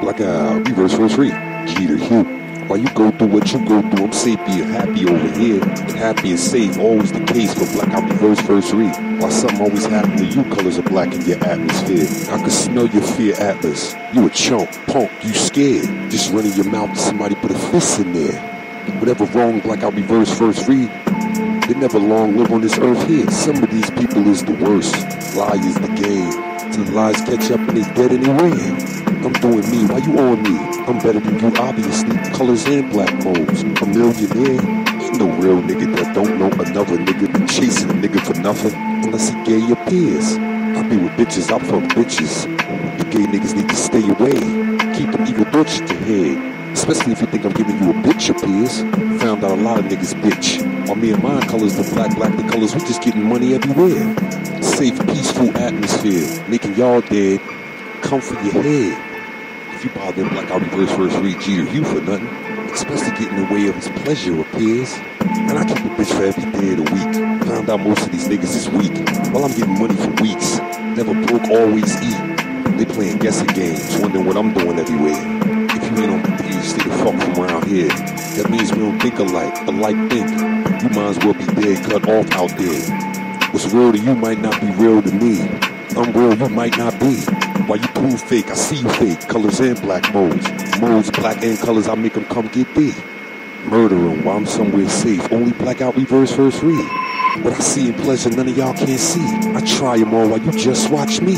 Black out, reverse first read. Jeter Hugh. While you go through what you go through, I'm safe being happy over here. And happy and safe, always the case for black out reverse first read. While something always happen to you, colors are black in your atmosphere. I can smell your fear atlas. You a chump, punk, you scared. Just running your mouth to somebody put a fist in there. Whatever wrong, black out reverse first read. They never long live on this earth here. Some of these people is the worst. Lie is the game. Till lies catch up and they dead anyway. I'm doing me, why you on me? I'm better than you, obviously. Colors and black modes. A millionaire. Ain't no real nigga that don't know another nigga been chasing a nigga for nothing. Unless he gay peers. I be with bitches, I fuck bitches. You gay niggas need to stay away. Keep them evil bitch to head. Especially if you think I'm giving you a bitch peers. Found out a lot of niggas bitch. While me and my colors, the black, black, the colors, we just getting money everywhere. Safe, peaceful atmosphere. Making y'all dead. Come for your head. If you bother him like I reverse first read Jeter Hugh for nothing, especially getting in the way of his pleasure appears. And I keep a bitch for every day of the week. Found out most of these niggas is weak. While I'm getting money for weeks. Never broke, always eat. They playing guessing games, wondering what I'm doing everywhere. If you ain't on the page, stay the fuck from around here. That means we don't think alike, alike think. You might as well be dead, cut off out there. What's real to you might not be real to me. I'm real, you might not be. Why you prove fake? I see you fake. Colors and black modes. Modes, black and colors, I make them come get thee. Murder them while I'm somewhere safe. Only blackout reverse first read. What I see in pleasure, none of y'all can see. I try them all while you just watch me.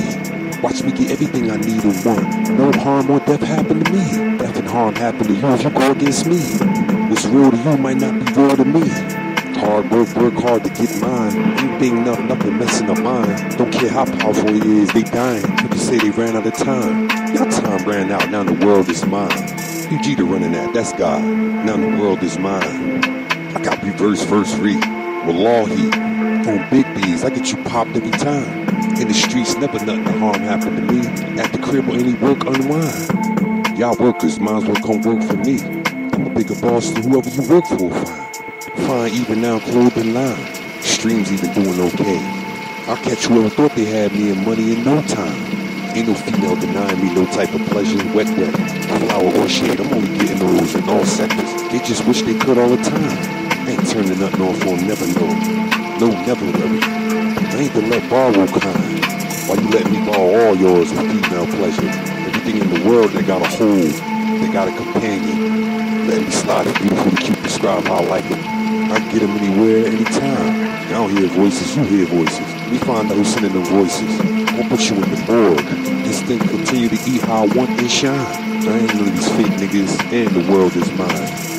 Watch me get everything I need in one. No harm or death happen to me. Death and harm happen to you if you go against me. What's real to you might not be real to me. Hard work, work hard to get mine. Anything, nothing, nothing messing up mine. Don't care how powerful it is, they dying. People say they ran out of time. Your time ran out, now the world is mine. You Jeter running that, that's God. Now the world is mine. I got reverse first read. With law heat. On big B's, I get you popped every time. In the streets, never nothing to harm happen to me. At the crib or any work unwind. Y'all workers, mine's work, come work for me. I'm a bigger boss than whoever you work for. Fine. Even now, clothing line. Streams even doing okay. I'll catch whoever thought they had me and money in no time. Ain't no female denying me no type of pleasure. Wet, wet, flower or shade. I'm only getting those in all sectors. They just wish they could all the time. Ain't turning nothing off on never know. No, never worry. I ain't the let borrow kind. Why you letting me borrow all yours with female pleasure? Everything in the world they got a hold. They got a companion. Let me slide it beautiful to keep describe how I like it. I can get them anywhere, anytime. I don't hear voices, you hear voices. We find out who's sending the voices. We'll put you in the morgue. This thing continue to eat how I want and shine. I ain't none of these fake niggas, and the world is mine.